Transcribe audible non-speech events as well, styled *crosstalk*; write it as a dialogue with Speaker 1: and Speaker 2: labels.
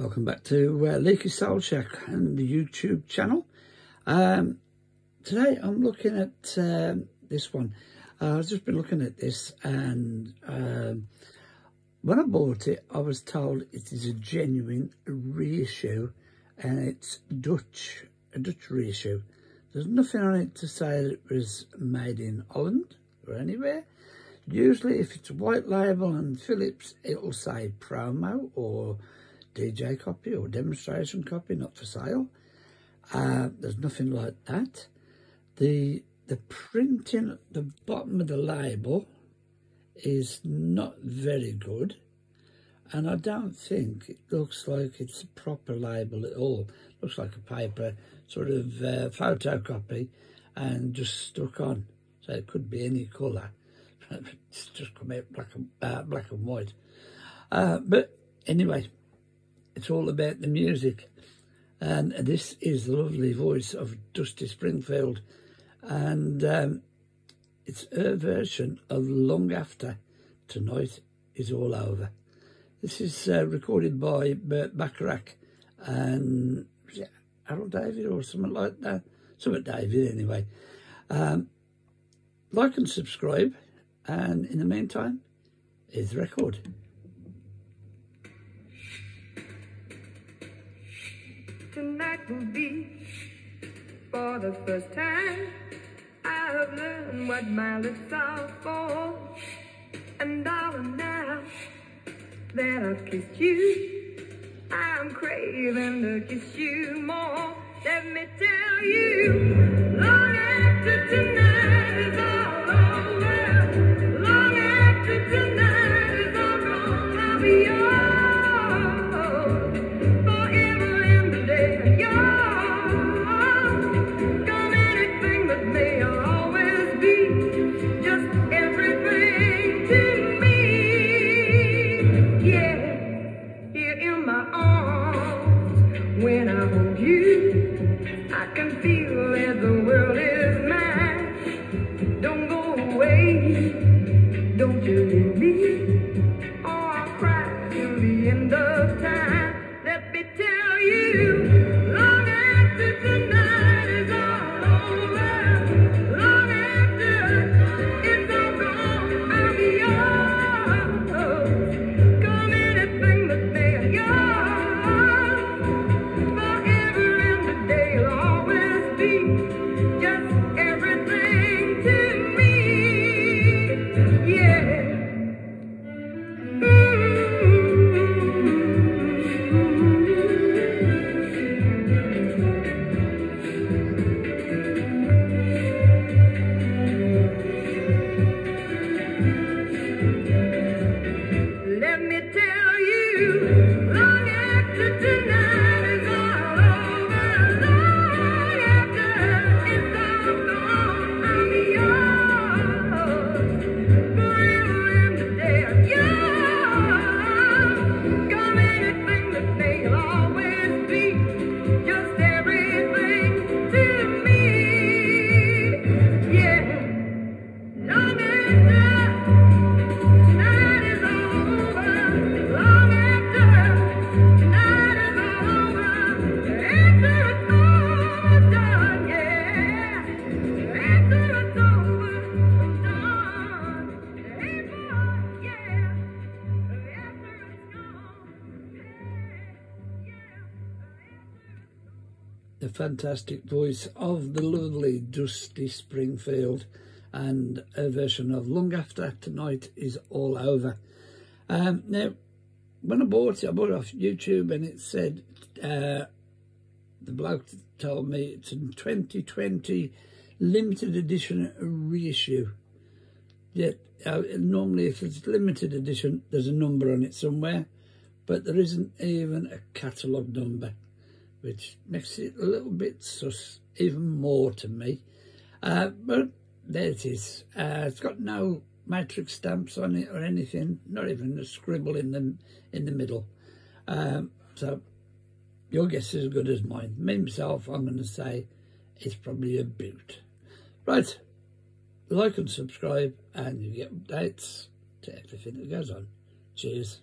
Speaker 1: Welcome back to uh, Leekie Soul Shack and the YouTube channel. Um, today I'm looking at um, this one. Uh, I've just been looking at this and um, when I bought it I was told it is a genuine reissue and it's Dutch, a Dutch reissue. There's nothing on it to say that it was made in Holland or anywhere. Usually if it's a white label and Philips it'll say promo or DJ copy or demonstration copy, not for sale. Uh, there's nothing like that. The the printing at the bottom of the label is not very good and I don't think it looks like it's a proper label at all. It looks like a paper sort of uh, photocopy and just stuck on. So it could be any colour. it's *laughs* just come out black and, uh, black and white. Uh, but anyway, it's all about the music. And this is the lovely voice of Dusty Springfield. And um, it's her version of Long After Tonight is All Over. This is uh, recorded by Burt Bacharach and Harold David or something like that. Something David anyway. Um, like and subscribe. And in the meantime, the record.
Speaker 2: Tonight will be for the first time. I have learned what my lips are for. And darling, now that I've kissed you, I'm craving to kiss you more. Let me tell you, I can feel
Speaker 1: the fantastic voice of the lovely Dusty Springfield and a version of Long After Tonight is All Over. Um, now, when I bought it, I bought it off YouTube and it said, uh, the bloke told me it's a 2020 limited edition reissue. Yet, uh, normally if it's limited edition, there's a number on it somewhere, but there isn't even a catalogue number which makes it a little bit sus, even more to me. Uh, but there it is. Uh, it's got no matrix stamps on it or anything, not even a scribble in the in the middle. Um, so your guess is as good as mine. Me myself, I'm going to say it's probably a boot. Right, like and subscribe, and you get updates to everything that goes on. Cheers.